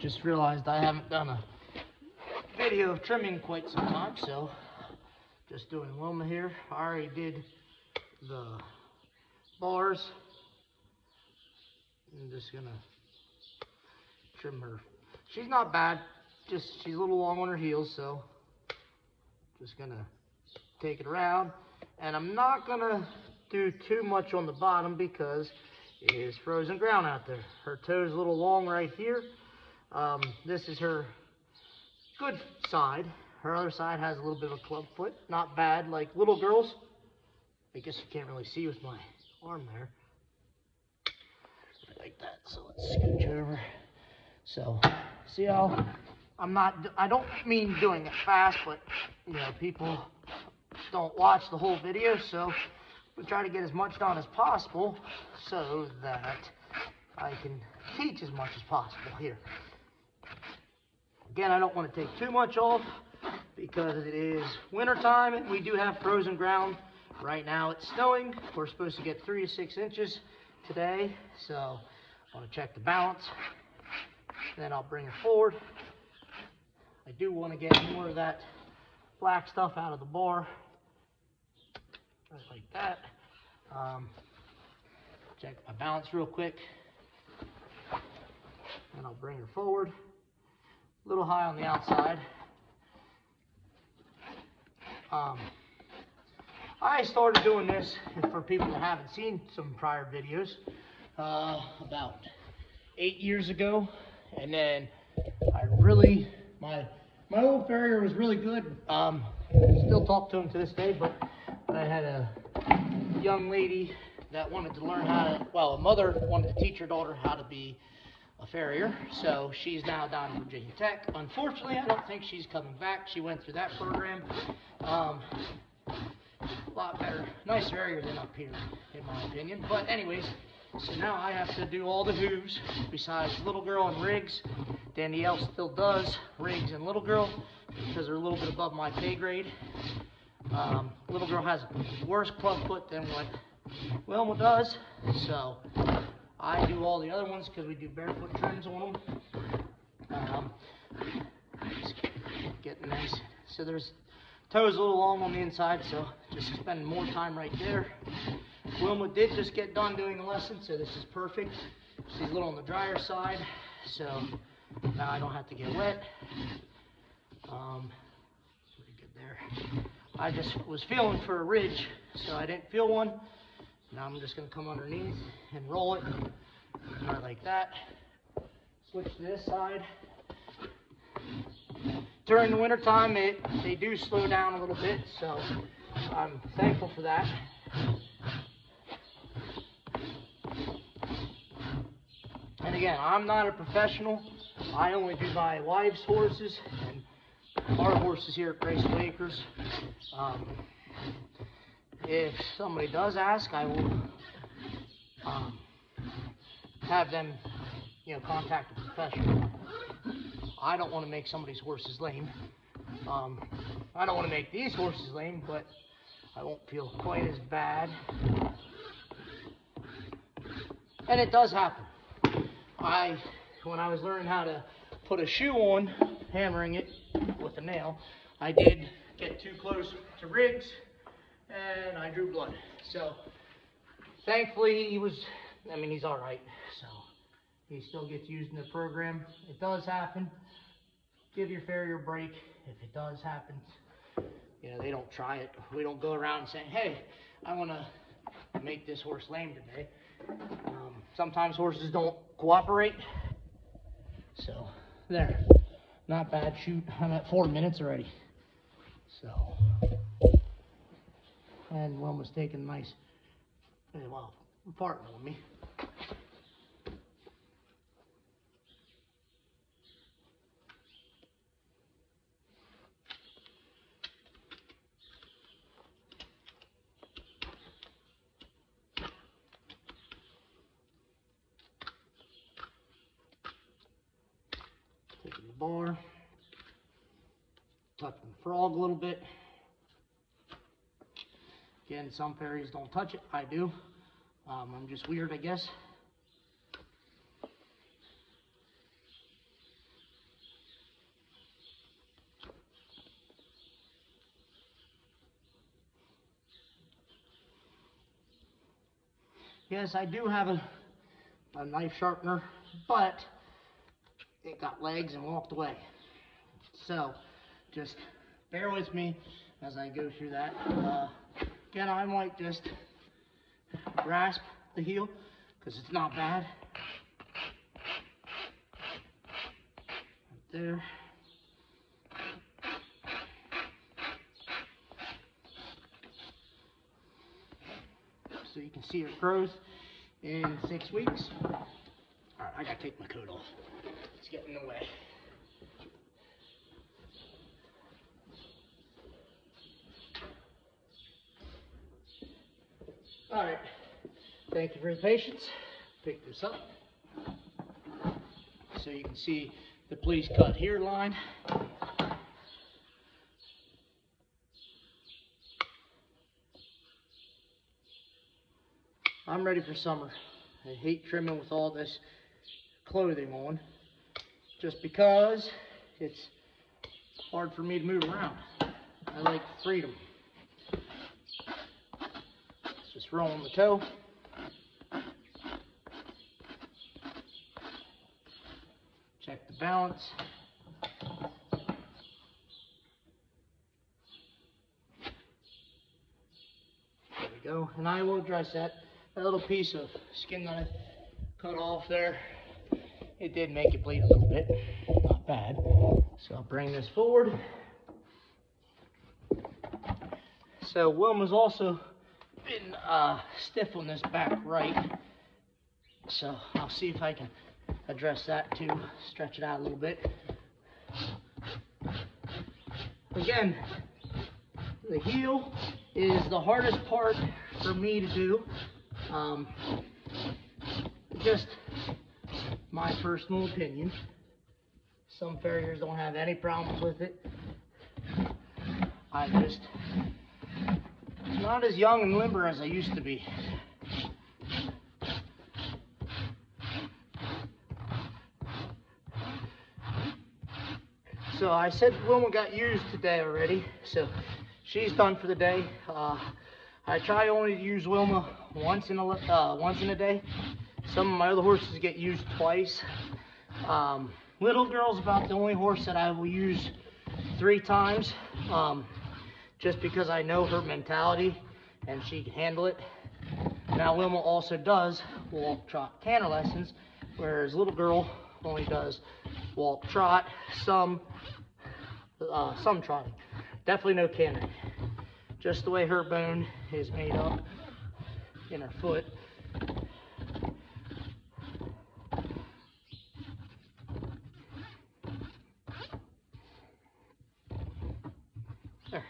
just realized I haven't done a video of trimming quite some time, so just doing Wilma here. I already did the bars. I'm just gonna trim her. She's not bad, just she's a little long on her heels, so just gonna take it around. And I'm not gonna do too much on the bottom because it is frozen ground out there. Her toe's a little long right here. Um, this is her good side. Her other side has a little bit of a club foot. Not bad, like little girls. I guess you can't really see with my arm there. Like that, so let's scooch over. So, see how I'm not, I don't mean doing it fast, but, you know, people don't watch the whole video, so we try to get as much done as possible so that I can teach as much as possible here. Again, I don't want to take too much off because it is winter time and we do have frozen ground. Right now it's snowing. We're supposed to get three to six inches today, so I want to check the balance. Then I'll bring it forward. I do want to get more of that black stuff out of the bar. Right like that. Um, check my balance real quick. And I'll bring her forward. A little high on the outside. Um, I started doing this for people that haven't seen some prior videos uh, about eight years ago, and then I really my my old farrier was really good. Um, still talk to him to this day, but I had a young lady that wanted to learn how to. Well, a mother wanted to teach her daughter how to be a farrier, so she's now down at Virginia Tech. Unfortunately, I don't think she's coming back. She went through that program. Um, a lot better, nice farrier than up here, in my opinion. But anyways, so now I have to do all the hooves besides Little Girl and Riggs. Danielle still does Riggs and Little Girl because they're a little bit above my pay grade. Um, Little Girl has worse club foot than what Wilma does, so I do all the other ones because we do barefoot trims on them. Um, getting nice. So there's toes a little long on the inside, so just spending more time right there. Wilma did just get done doing a lesson, so this is perfect. She's a little on the drier side, so now I don't have to get wet. Um, pretty good there. I just was feeling for a ridge, so I didn't feel one. Now I'm just gonna come underneath and roll it, right like that. Switch to this side. During the winter time, it they do slow down a little bit, so I'm thankful for that. And again, I'm not a professional. I only do my wife's horses and our horses here at Graceful Acres. Um, if somebody does ask, I will um, have them, you know, contact a professional. I don't want to make somebody's horses lame. Um, I don't want to make these horses lame, but I won't feel quite as bad. And it does happen. I, when I was learning how to put a shoe on, hammering it with a nail, I did get too close to Riggs and I drew blood. So thankfully he was, I mean, he's all right. So he still gets used in the program. It does happen. Give your farrier a break. If it does happen, you know, they don't try it. We don't go around saying, hey, I want to make this horse lame today. Um, sometimes horses don't cooperate. So there, not bad. Shoot, I'm at four minutes already. So and one was taking nice, well, partner with me. Taking the bar, tucking the frog a little bit and some farriers don't touch it. I do. Um, I'm just weird, I guess. Yes, I do have a, a knife sharpener, but it got legs and walked away. So, just bear with me as I go through that. Uh, again, I might just grasp the heel because it's not bad. Right there. So you can see her growth in six weeks. All right, I gotta take my coat off. It's getting in the way. All right. Thank you for your patience. Pick this up. So you can see the please cut here line. I'm ready for summer. I hate trimming with all this clothing on just because it's hard for me to move around. I like freedom. Just roll on the toe. Check the balance. There we go. And I will address that. That little piece of skin that I cut off there, it did make it bleed a little bit. Not bad. So I'll bring this forward. So Wilma's also uh, stiff on this back right. So I'll see if I can address that too. Stretch it out a little bit. Again, the heel is the hardest part for me to do. Um, just my personal opinion. Some farriers don't have any problems with it. I just not as young and limber as I used to be. So I said Wilma got used today already, so she's done for the day. Uh, I try only to use Wilma once in a uh, once in a day. Some of my other horses get used twice. Um, Little Girl's about the only horse that I will use three times, um, just because I know her mentality and she can handle it. Now Wilma also does walk trot canter lessons, whereas Little Girl only does walk trot, some uh, some trotting. Definitely no cantering. Just the way her bone is made up in her foot. There.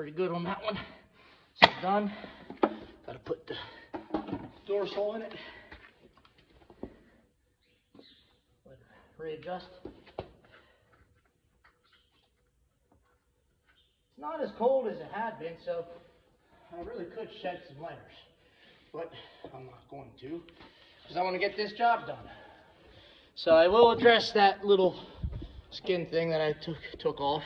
Pretty good on that one. So done. Gotta put the dorsal in it. Readjust. It's not as cold as it had been, so I really could shed some layers. But I'm not going to, because I want to get this job done. So I will address that little skin thing that I took took off.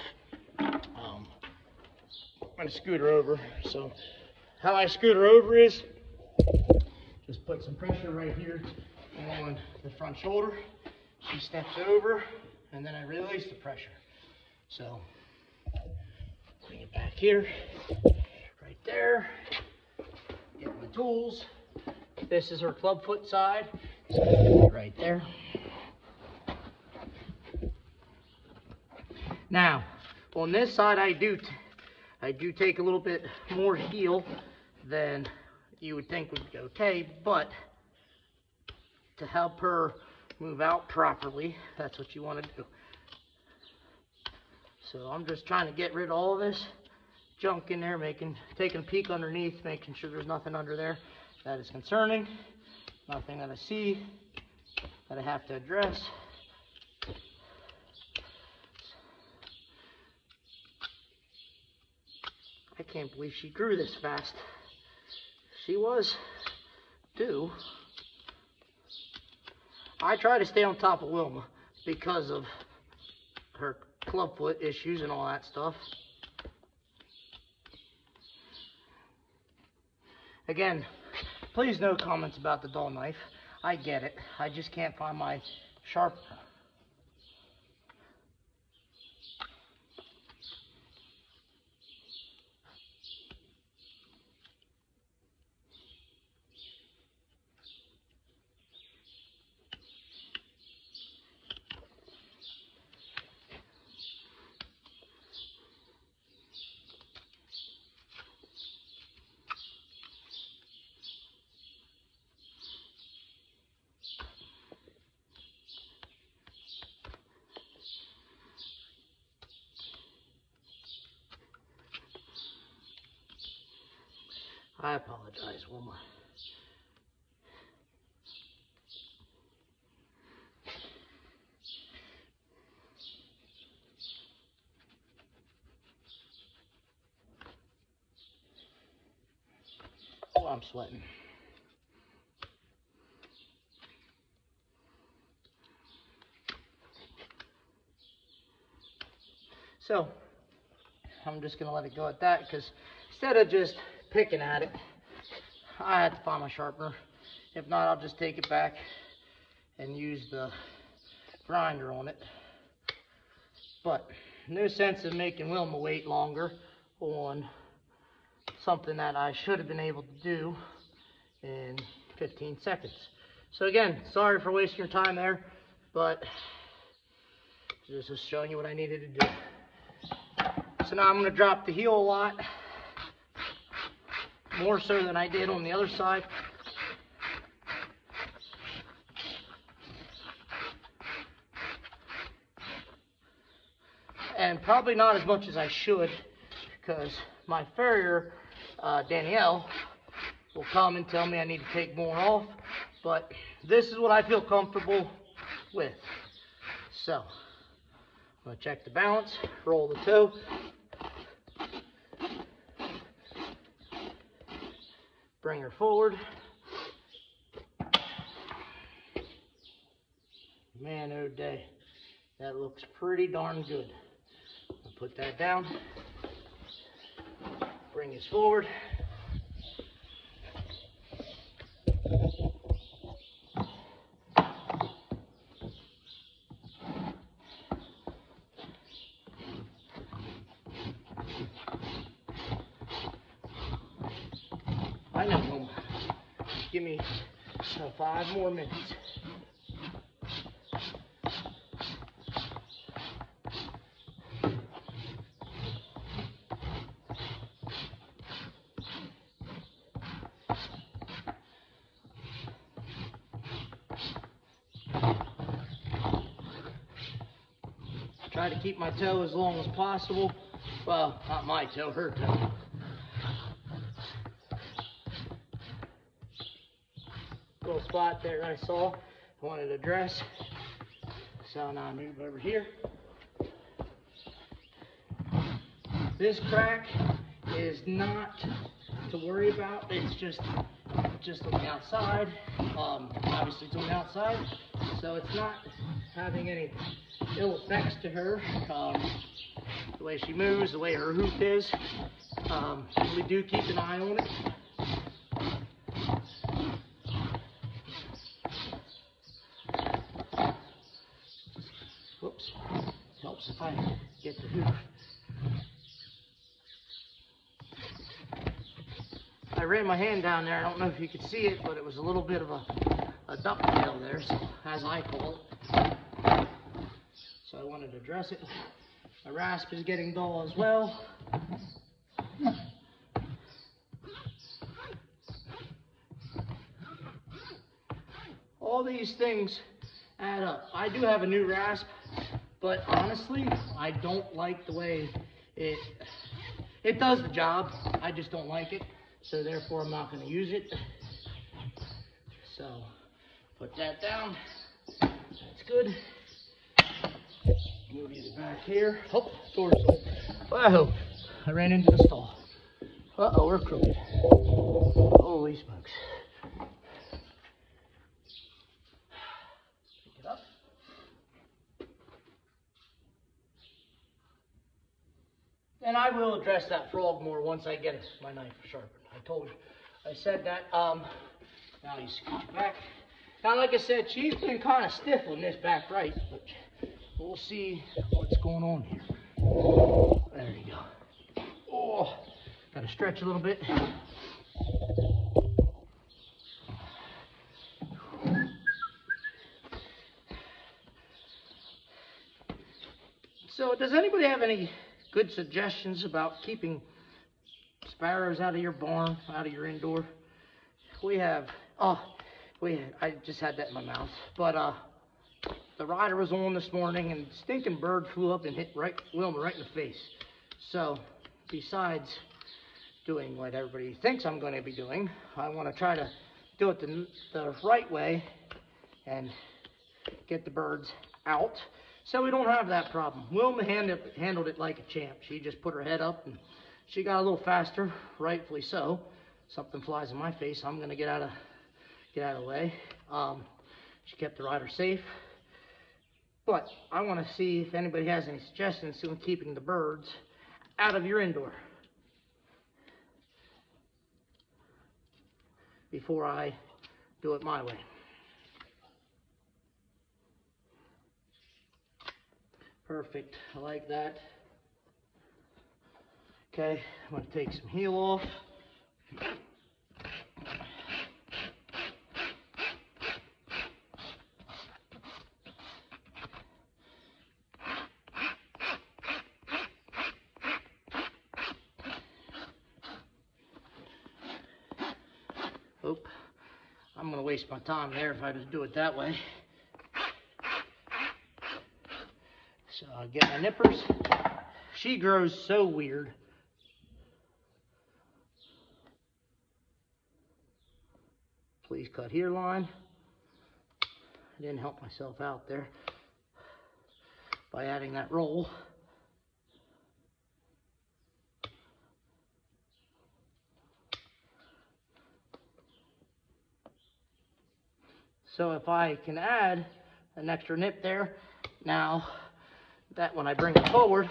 I'm going to scoot her over. So how I scoot her over is just put some pressure right here on the front shoulder. She steps over, and then I release the pressure. So bring it back here, right there. Get my tools. This is her club foot side. So right there. Now, on this side, I do, I do take a little bit more heel than you would think would be okay, but to help her move out properly, that's what you want to do. So I'm just trying to get rid of all this junk in there, making, taking a peek underneath, making sure there's nothing under there that is concerning, nothing that I see that I have to address. I can't believe she grew this fast. She was due. I try to stay on top of Wilma because of her clubfoot issues and all that stuff. Again, Please no comments about the dull knife. I get it. I just can't find my sharpener. I apologize, Wilma. Oh, I'm sweating. So, I'm just going to let it go at that because instead of just picking at it, I had to find my sharpener. If not, I'll just take it back and use the grinder on it. But no sense in making Wilma wait longer on something that I should have been able to do in 15 seconds. So again, sorry for wasting your time there, but this is showing you what I needed to do. So now I'm going to drop the heel a lot, more so than I did on the other side. And probably not as much as I should, because my farrier, uh, Danielle, will come and tell me I need to take more off. But this is what I feel comfortable with. So, I'm going to check the balance, roll the toe, bring her forward. Man, oh day, that looks pretty darn good. I'll put that down, bring us forward. I know, Mama. Give me uh, five more minutes. Try to keep my toe as long as possible. Well, not my toe, her toe. Little spot there I saw I wanted to address. So now I move over here. This crack is not to worry about. It's just just on the outside. Um, obviously it's on the outside, so it's not having any ill effects to her. Um, the way she moves, the way her hoof is. Um, we do keep an eye on it. If I get the hoof. I ran my hand down there. I don't know if you could see it, but it was a little bit of a, a ducktail there, so, as I call it. So I wanted to address it. My rasp is getting dull as well. All these things add up. I do have a new rasp, but honestly, I don't like the way it it does the job. I just don't like it, so therefore I'm not going to use it. So put that down. That's good. Move you back here. Oh, door's open. Whoa! I ran into the stall. Uh oh, we're crooked. Holy smokes. Pick it up. And I will address that frog more once I get my knife sharpened. I told you. I said that. Um, Now you scoot back. Now, like I said, she's been kind of stiff on this back right, but we'll see what's going on here. There you go. Oh, gotta stretch a little bit. So, does anybody have any good suggestions about keeping sparrows out of your barn, out of your indoor? We have, oh, we, I just had that in my mouth, but uh, the rider was on this morning and stinking bird flew up and hit right Wilma right in the face. So, besides doing what everybody thinks I'm going to be doing, I want to try to do it the, the right way and get the birds out so we don't have that problem. Wilma handled, handled it like a champ. She just put her head up and she got a little faster, rightfully so. Something flies in my face, I'm gonna get out of get out of the way. Um, she kept the rider safe. But I want to see if anybody has any suggestions on keeping the birds out of your indoor. Before I do it my way. Perfect, I like that. Okay, I'm gonna take some heel off. Oop, I'm gonna waste my time there if I just do it that way. Uh, I get my nippers. She grows so weird. Please cut here line. I didn't help myself out there by adding that roll. So if I can add an extra nip there, now that when I bring it forward,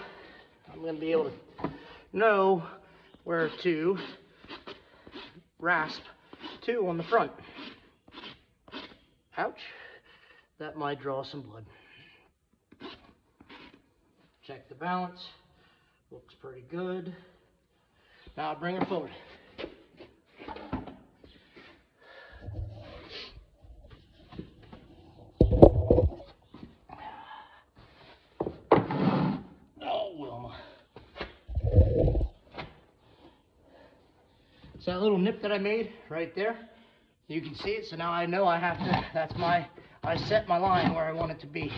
I'm going to be able to know where to rasp to on the front. Ouch. That might draw some blood. Check the balance. Looks pretty good. Now I'll bring her forward. So that little nip that I made right there, you can see it. So now I know I have to, that's my, I set my line where I want it to be.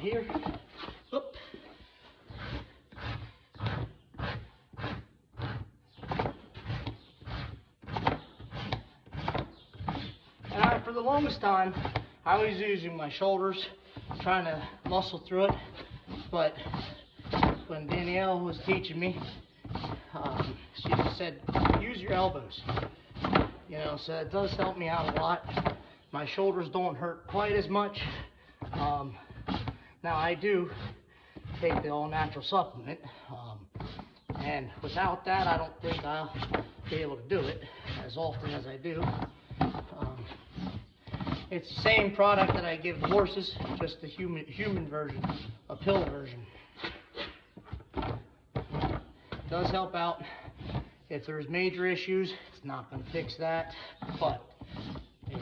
Here. Oop. And I, for the longest time, I was using my shoulders, trying to muscle through it. But when Danielle was teaching me, um, she said, use your elbows. You know, so it does help me out a lot. My shoulders don't hurt quite as much. Um, now I do take the all-natural supplement, um, and without that, I don't think I'll be able to do it as often as I do. Um, it's the same product that I give the horses, just the human human version, a pill version. It does help out if there's major issues. It's not going to fix that, but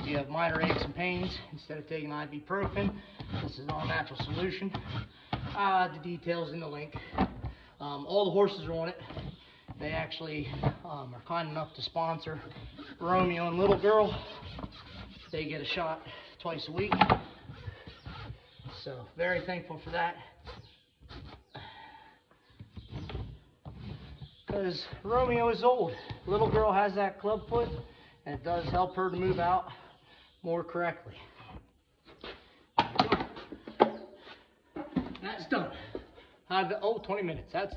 you have minor aches and pains, instead of taking ibuprofen, this is an all-natural solution. Uh, the details in the link. Um, all the horses are on it. They actually um, are kind enough to sponsor Romeo and Little Girl. They get a shot twice a week. So very thankful for that. Because Romeo is old. Little girl has that club foot and it does help her to move out more correctly. That's done. I've, oh, 20 minutes. That's